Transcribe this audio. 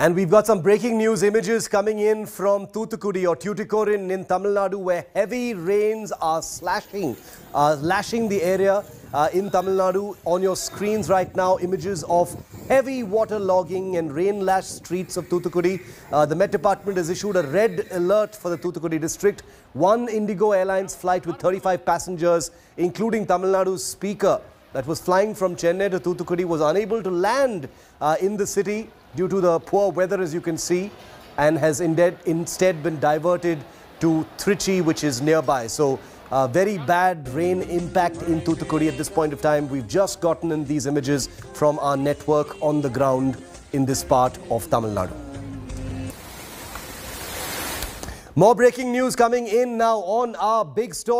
And we've got some breaking news images coming in from Thoothukudi or Tuticorin in Tamil Nadu where heavy rains are slashing, uh, lashing the area uh, in Tamil Nadu. On your screens right now, images of heavy water logging and rain-lashed streets of Thoothukudi. Uh, the Met Department has issued a red alert for the Thoothukudi district. One Indigo Airlines flight with 35 passengers, including Tamil Nadu's speaker, that was flying from Chennai to Thoothukudi was unable to land uh, in the city due to the poor weather as you can see and has instead been diverted to Trichy which is nearby. So uh, very bad rain impact in Thoothukudi at this point of time. We've just gotten in these images from our network on the ground in this part of Tamil Nadu. More breaking news coming in now on our big story.